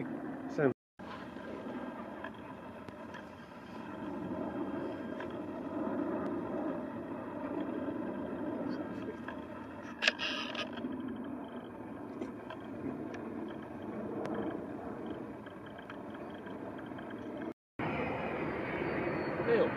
Okay, so. Bill.